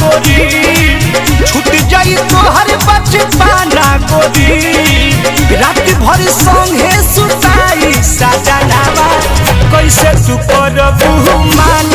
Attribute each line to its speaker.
Speaker 1: করি। ছুটি যাই তোহার বাচে পানা করি। রাত ভর সঙ্গে সুতাই সাজানাবা কৈসে তু করবু মান